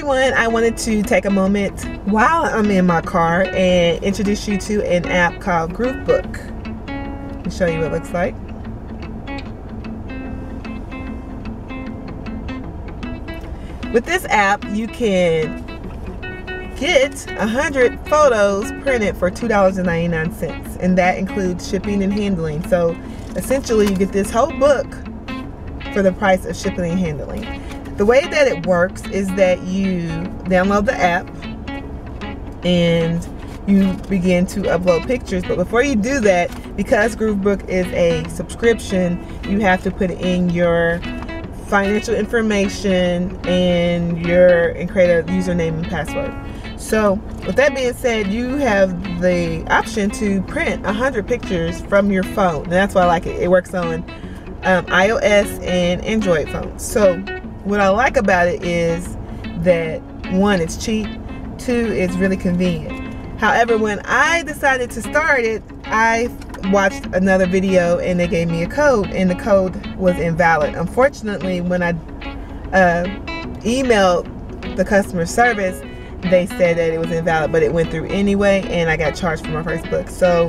everyone, I wanted to take a moment while I'm in my car and introduce you to an app called Groovebook. Let me show you what it looks like. With this app, you can get 100 photos printed for $2.99 and that includes shipping and handling. So essentially you get this whole book for the price of shipping and handling. The way that it works is that you download the app and you begin to upload pictures. But before you do that, because Groovebook is a subscription, you have to put in your financial information and your and create a username and password. So with that being said, you have the option to print 100 pictures from your phone. And that's why I like it. It works on um, iOS and Android phones. So what I like about it is that one, it's cheap. Two, it's really convenient. However, when I decided to start it, I watched another video and they gave me a code and the code was invalid. Unfortunately, when I uh, emailed the customer service, they said that it was invalid, but it went through anyway and I got charged for my first book. So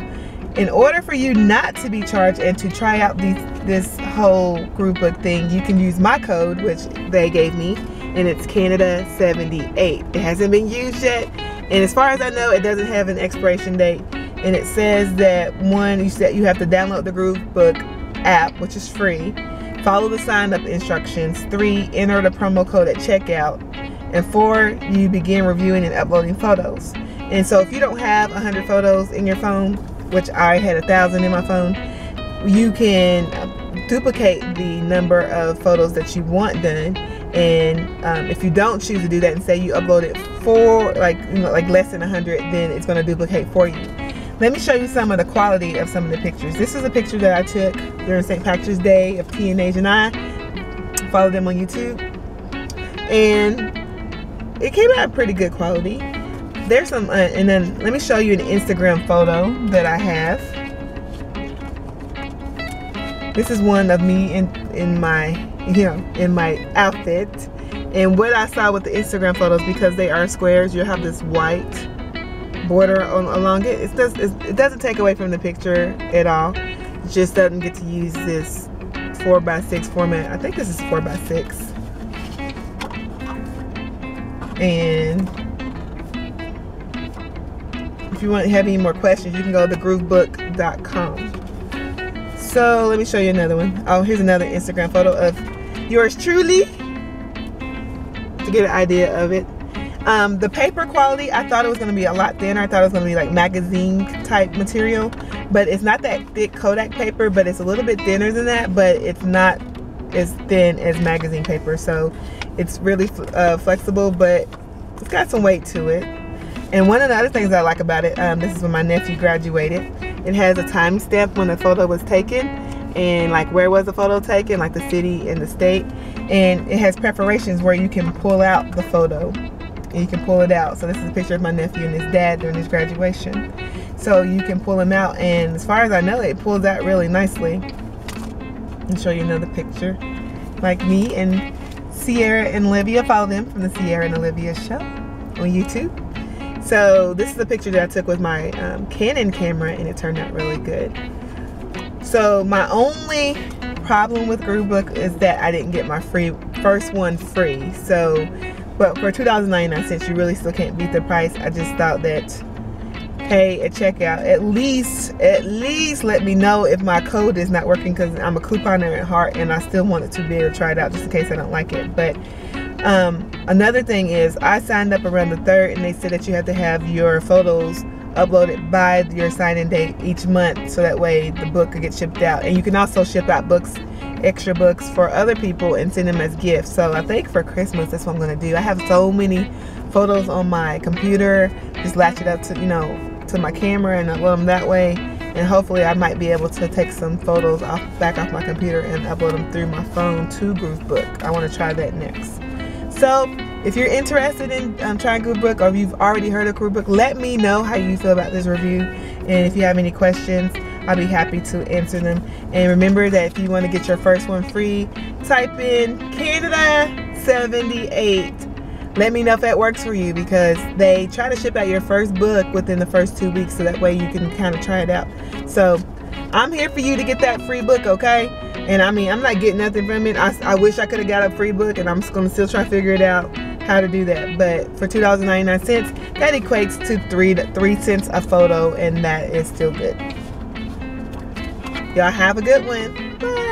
in order for you not to be charged and to try out these, this whole Groovebook thing, you can use my code, which they gave me, and it's Canada78. It hasn't been used yet, and as far as I know, it doesn't have an expiration date. And it says that one, you said you have to download the Groovebook app, which is free. Follow the sign up instructions. Three, enter the promo code at checkout. And four, you begin reviewing and uploading photos. And so if you don't have 100 photos in your phone, which I had a thousand in my phone, you can duplicate the number of photos that you want done. And um, if you don't choose to do that and say you upload it for like you know, like less than 100, then it's going to duplicate for you. Let me show you some of the quality of some of the pictures. This is a picture that I took during St. Patrick's Day of Ti and Naish and I. Follow them on YouTube. And it came out pretty good quality. There's some uh, and then let me show you an Instagram photo that I have. This is one of me in in my you know in my outfit. And what I saw with the Instagram photos because they are squares you have this white border on, along it. It, does, it doesn't take away from the picture at all. It just doesn't get to use this 4 by 6 format. I think this is 4 by 6 and if you want to have any more questions, you can go to groovebook.com. So let me show you another one. Oh, here's another Instagram photo of yours truly to get an idea of it. Um, the paper quality, I thought it was going to be a lot thinner. I thought it was going to be like magazine type material, but it's not that thick Kodak paper, but it's a little bit thinner than that, but it's not as thin as magazine paper. So it's really uh, flexible, but it's got some weight to it. And one of the other things I like about it, um, this is when my nephew graduated. It has a timestamp when the photo was taken and like where was the photo taken, like the city and the state. And it has perforations where you can pull out the photo and you can pull it out. So this is a picture of my nephew and his dad during his graduation. So you can pull them out and as far as I know, it pulls out really nicely. I'll show you another picture. Like me and Ciera and Olivia, follow them from the Ciera and Olivia show on YouTube. So this is a picture that I took with my um, Canon camera and it turned out really good. So my only problem with Groovebook is that I didn't get my free first one free. So, but for $2.99 you really still can't beat the price. I just thought that pay at checkout. At least at least let me know if my code is not working because I'm a couponer at heart and I still want it to be able to try it out just in case I don't like it. But um, another thing is I signed up around the third and they said that you have to have your photos uploaded by your sign-in date each month so that way the book could get shipped out. And you can also ship out books extra books for other people and send them as gifts. So I think for Christmas that's what I'm gonna do. I have so many photos on my computer just latch it up to you know to my camera and upload them that way and hopefully I might be able to take some photos off back off my computer and upload them through my phone to Groovebook I want to try that next so if you're interested in um, trying Groovebook or if you've already heard of Groovebook, let me know how you feel about this review. And if you have any questions, I'll be happy to answer them. And remember that if you want to get your first one free, type in Canada 78 let me know if that works for you because they try to ship out your first book within the first two weeks so that way you can kind of try it out. So I'm here for you to get that free book, okay? And I mean, I'm not getting nothing from it. I, I wish I could have got a free book and I'm just going to still try to figure it out how to do that. But for $2.99, that equates to three, three cents a photo and that is still good. Y'all have a good one.